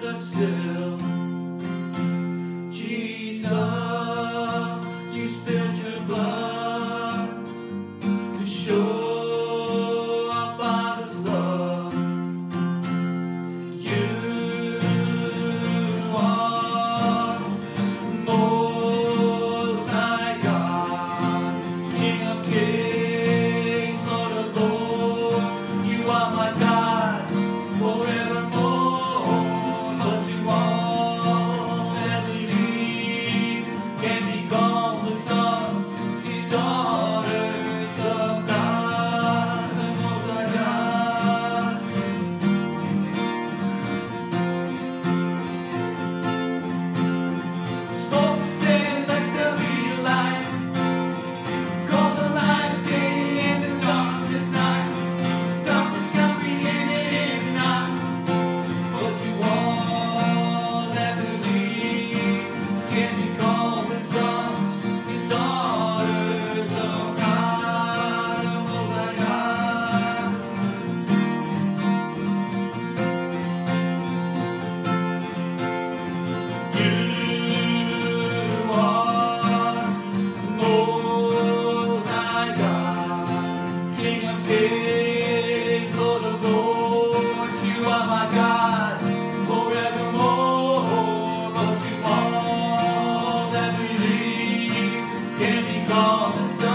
the still. Can be called the sun.